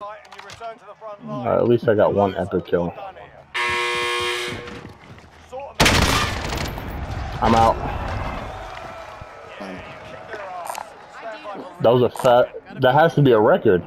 Alright, at least I got one epic kill. I'm out. That was a fat. That has to be a record.